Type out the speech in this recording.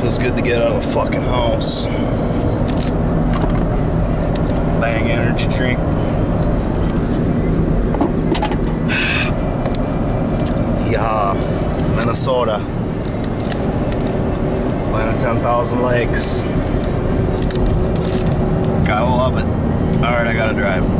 Feels good to get out of the fucking house. Bang energy drink. Yeah, Minnesota. Land of 10,000 lakes. Gotta love it. Alright, I gotta drive.